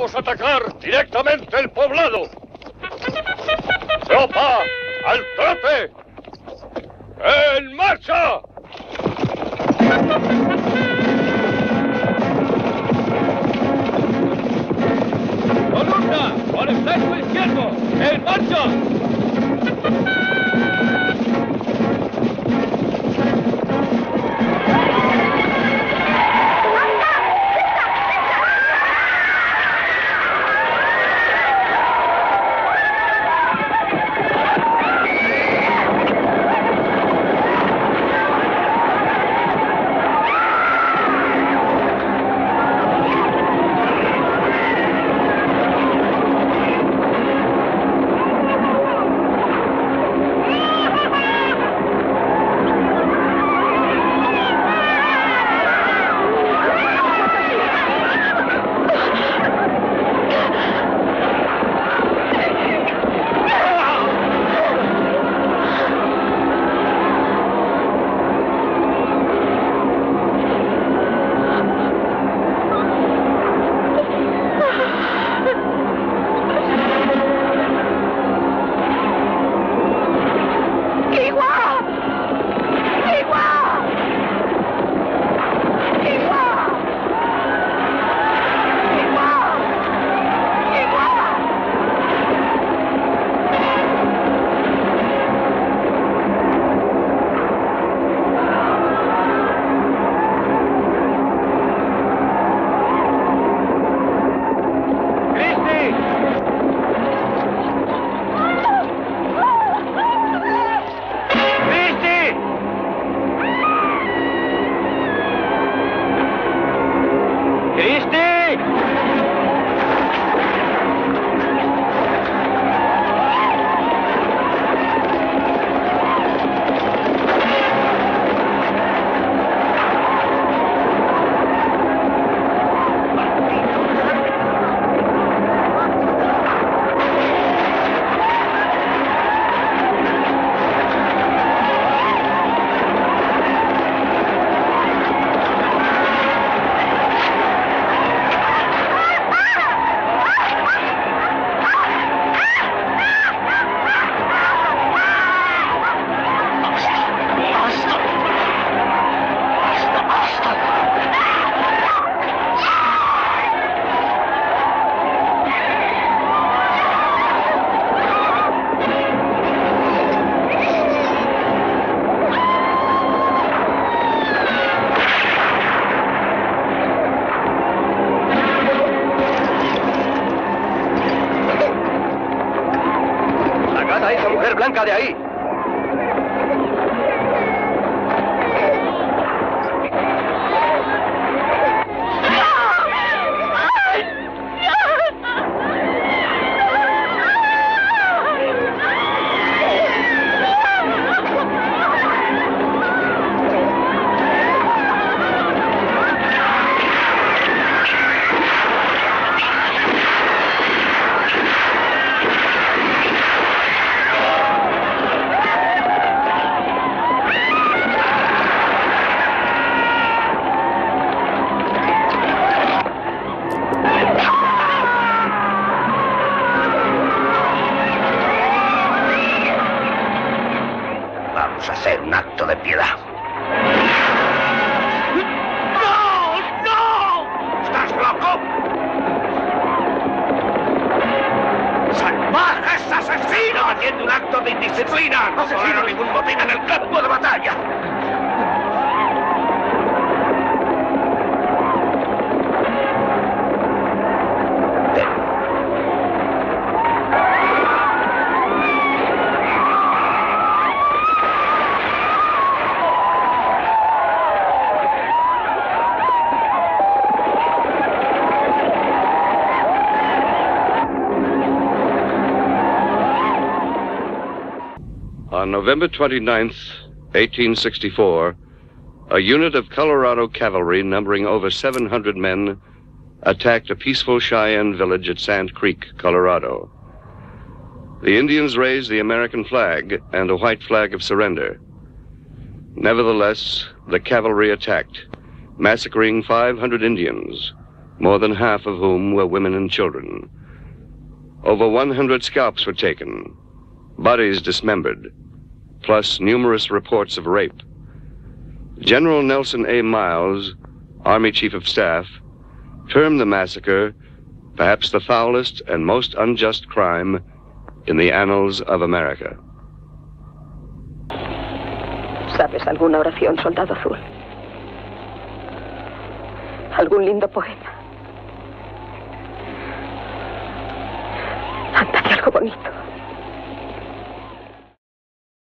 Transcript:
Vamos a atacar directamente el poblado. ¡Tropa! ¡Al trote! ¡En marcha! ¡Columna! ¡Por el izquierdo! ¡En marcha! Blanca de ahí. Un acto de piedad. ¡No! ¡No! ¿Estás loco? ¡Salvajes asesinos! Haciendo un acto de indisciplina. No tolero ningún motín en el campo de batalla. On November 29th, 1864, a unit of Colorado cavalry numbering over 700 men attacked a peaceful Cheyenne village at Sand Creek, Colorado. The Indians raised the American flag and a white flag of surrender. Nevertheless, the cavalry attacked, massacring 500 Indians, more than half of whom were women and children. Over 100 scalps were taken, bodies dismembered, plus numerous reports of rape. General Nelson A. Miles, Army Chief of Staff, termed the massacre perhaps the foulest and most unjust crime in the annals of America. ¿Sabes alguna oración, soldado azul? ¿Algún lindo poema? Anda, que algo bonito.